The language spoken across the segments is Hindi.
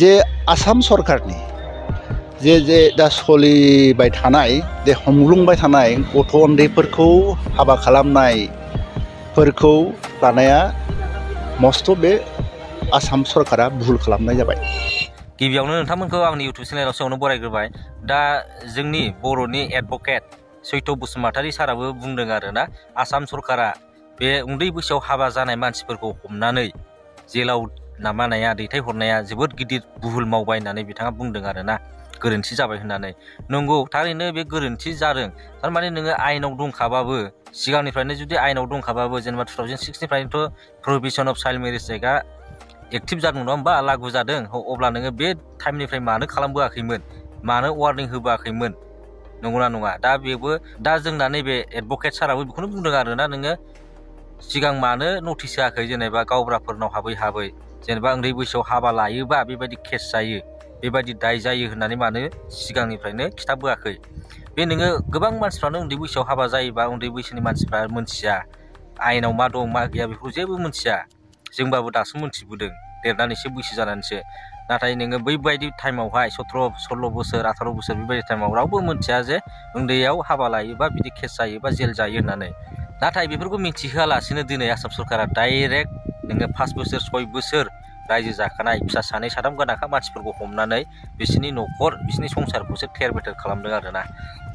जे आसाम सरकारनि जे जे दा सोलिबाय थानाय जे हमग्लुंबाय थानाय गथ' उन्दैफोरखौ हाबा खालामनायफोरखौ लानाया मस्थ' बे आसाम सरकारा भुल खालामनाय जाबाय गिबियावनो नोंथांमोनखौ आंनि इउटुब चेनेलाव सिगाङावनो बरायग्रोबाय दा जोंनि बर'नि एडभकेट सैथ' बसुमतारी साराबो बुंदों आरोना आसाम सरकारा बे उन्दै बैसोआव हाबा जानाय मानसिफोरखौ हमनानै जेलाव नामानाया दैथायहरनाया जोबोद गिदिर भुल मावबाय होननानै बिथाङा बुंदों आरोना। गोरोन्थि जाबाय होननानै। नंगौ, थारैनो बे गोरोन्थि जादों। थारमाने नोङो आयेनाव दंखाबाबो, सिगांनिफ्रायनो जुदि आयेनाव दंखाबाबो, जेनेबा टु थावजेन्ड सिक्सनिफ्रायनोथ' प्रहिबिसन अफ चाइल्ड मेरिज एक्टआ एक्टिभ जादों नङा होमबा? लागु जादों। अब्ला नोङो बे टाइमनिफ्राय मानो खालामबोआखैमोन? मानो वार्निं होबोआखैमोन? नंगौना नङा? दा बेबो, दा जोंना नैबे एडभकेट साराबो बेखौनो बुंदों आरोना नोङो। सिगां मानो नटिस होआखै जेनेबा गावब्राफोरनाव हाबै हाबै? जेनेबा उन्दै बैसोआव हाबा लायोबा बेबायदि केस जायो, बेबायदि दाय जायो होननानै मानो सिगांनिफ्रायनो खिथाबोआखै। बे नोङो गोबां मानसिफ्रानो उन्दै बैसोआव हाबा जायोबा उन्दै बैसोनि मानसिफ्रा मोनथिया, आयेनाव मा दं, मा गैया बेखौ जेबो मोनथिया। जोंबाबो दासो मोनथिबोदों, देरनानैसो बैसो जानानैसो। नाथाय नोङो बैबायदि टाइमावहाय सथ्र सल्ल' बोसोर आठार' बोसोर बेबायदि टाइमाव रावबो मोनथिया जे उन्दैयाव हाबा लायोबा बिदि केस जायोबा जेल जायो होननानै। नाथाय बेफोरखौ मिथिहोआलासिनो दिनै आसाम सरकारा डाइरेक्ट नोङो पास बोसोर, सय बोसोर रायजो जाखानाय फिसा सानै साथाम गोनांखा मानसिफोरखौ हमनानै बिसोरनि न'खर, बिसोरनि संसारखौसो थेर बेथेर खालामदों आरोना।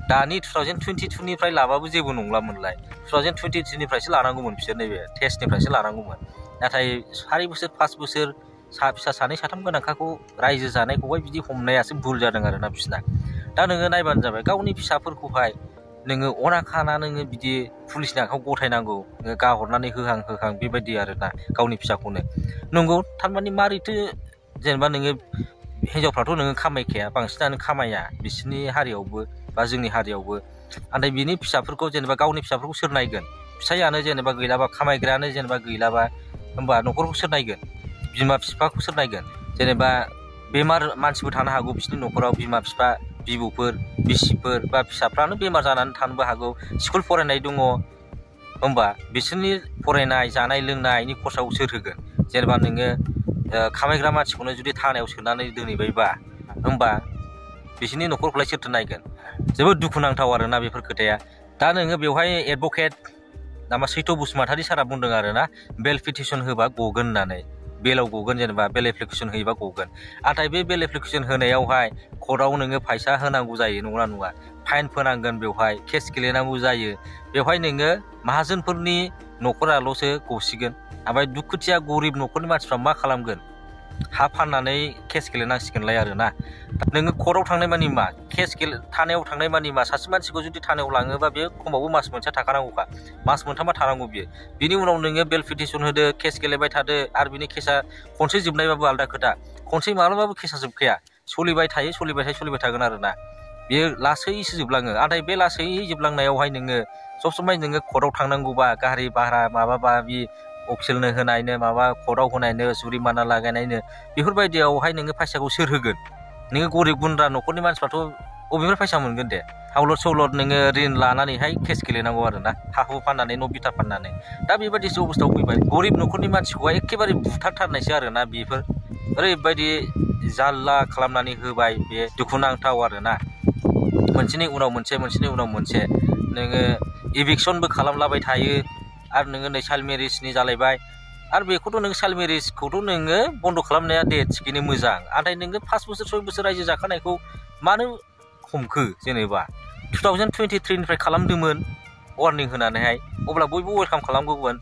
दानि टु थावजेन्ड टुवेन्टि टुनिफ्राय लाबाबो जेबो नंलामोनलाय। टु थावजेन्ड टुवेन्टि थ्रिनिफ्रायसो लानांगौमोन बिसोर नैबे टेस्टनिफ्रायसो लानांगौमोन। नाथाय सारि बोसोर, पास बोसोर, सा फिसा सानै साथाम गोनांखाखौ रायजो जानायखौहाय बिदि हमनायासो भुल जादों आरोना बिसिना। दा नोङो नायबानो जाबाय गावनि फिसाफोरखौहाय नोङो अना खाना नोङो बिदि पुलिसनि आखायाव गथायनांगौ गाहरनानै होहां होहां बेबायदि आरोना गावनि फिसाखौनो। नंगौ, थारमाने मारैथो जेनेबा नोङो हिन्जावफ्राथ' नोङो खामायखाया, बांसिनानो खामाया बिसोरनि हारियावबो बा जोंनि हारियावबो। नाथाय बिनि फिसाफोरखौ जेनेबा गावनि फिसाफोरखौ सोर नायगोन? फिसायानो जेनेबा गैलाबा, खामायग्रायानो जेनेबा गैलाबा होमबा न'खरखौ सोर नायगोन? बिमा बिफाखौ सोर नायगोन? जेनेबा बेमार मानसिबो थानो हागौ बिसोरनि न'खराव बिमा बिफा बिबौफोर, बिसिफोर बा फिसाफ्रानो बेमार जानानै थानोबो हागौ। स्कुल फरायनाय दङ। होमबा बिसोरनि फरायनाय, जानाय, लोंनायनि खरसाखौ सोर होगोन? जेनेबा नोङो खामायग्रा मानसिखौनो जुदि थानायाव सोनानै दोनहैबायबा, होमबा बिसोरनि न'खरखौलाय सोरथो नायगोन जोबोद दुखुनांथाव आरोना बेफोर खोथाया। दा नोङो बेवहाय एडभकेट नामा सैथ' बसुमतारी सारा बुंदों आरोना, बेल पिटिसन होबा गगोन होननानै। बेलाव गगोन जेनेबा बेल एप्लिकेसन होयोबा गगोन। नाथाय बे बेल एप्लिकेसन होनायावहाय कर्टआव नोङो फैसा होनांगौ जायो, नंगौना नङा? फाइन फोनांगोन बेवहाय, केस गेलेनांगौ जायो। बेवहाय नोङो माहाजोनफोरनि न'खराल'सो गसिगोन। ओमफ्राय दुखुथिया गरिब न'खरनि मानसिफ्रा मा खालामगोन? हा फाननानै केस गेलेनांसिगोनलाय आरोना। नोङो कर्टआव थांनाय मानि मा, केस गेले, थानायाव थांनाय मा, सासे मानसिखौ जुदि थानायाव लाङोबा बे खमावबो मास मोनसेया थाखानांगौखा। मास मोनथामा थानांगौ बियो। बिनि उनाव नोङो बेल पिटिसन होदो, केस गेलेबाय थादो, आरो बिनि केसा खनसे जोबनायबाबो आलदा खोथा। खनसे माब्लाबाबो केसा जोबखाया। सोलिबाय थायो सोलिबाय थायो, सोलिबाय थागोन आरोना। बेयो लासैसो जोबलाङो। नाथाय बे लासै जोबलांनायावहाय नोङो सब नोङो कर्टआव थांनांगौबा, गारि भारा माबा माबि उखिलनो होनायनो, माबा कर्टआव होनायनो जुरिमाना लागायनायनो, बेफोरबायदियावहाय नोङो फैसाखौ सोर होगोन? नोङो गरिब गुन्द्रा न'खरनि मानसिफ्राथ' बबेनिफ्राय फैसा मोनगोन दे? हावलत सौलत नोङो रिन लानानैहाय केस गेलेनांगौ आरोना हा हु फाननानै, न' बिथा फाननानै। दा बेबायदिसो अबस्थायाव फैबाय, गरिब न'खरनि मानसिखौहाय एखेबारे बुथारथारनायसो आरोना बेफोर। ओरैबायदि जारला खालामनानै होबाय बे दुखुनांथाव आरोना मोनसेनि उनाव मोनसे, मोनसेनि उनाव मोनसे। नोङो इभिकसनबो खालामलाबाय थायो। आरो नोङो नै चाइल्ड मेरिजनि जालायबाय। आरो बेखौथ' नों चाइल्ड मेरिजखौथ' नोङो बन्द' खालामनाया दे थिगैनो मोजां। नाथाय नोङो पास बोसोर, सय बोसोर रायजो जाखानायखौ मानो हमखो जेनेबा? टु थावजेन्ड टुवेन्टि थ्रिनिफ्राय खालामदोंमोन वार्निं होनानैहाय। अब्ला बयबो वेलकाम खालामगौमोन।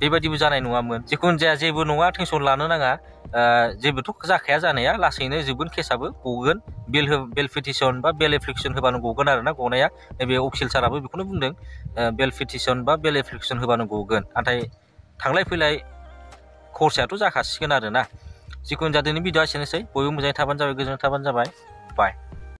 बेबायदिबो जानाय नङामोन। जिखुनु जाया जेबो नङा, टेनसन लानो नाङा। जेबोथ' जाखाया जानाया, लासैनो जोबगोन केसाबो गगोन। बेल बेल पिटिसन बा बेल एप्लिकेसन होबानो गगोन आरोना गनाया। नैबे उकिल साराबो बेखौनो बुंदों बेल पिटिसन बा बेल एप्लिकेसन होबानो गगोन। नाथाय थांलाय फैलाय खरसायाथ' जाखासिगोन आरोना। जिखुनु जादोंनि भिडिअआ एसेनोसै बयबो मोजाङै थाबानो जाबाय गोजोनै थाबानो जाबाय। बाय।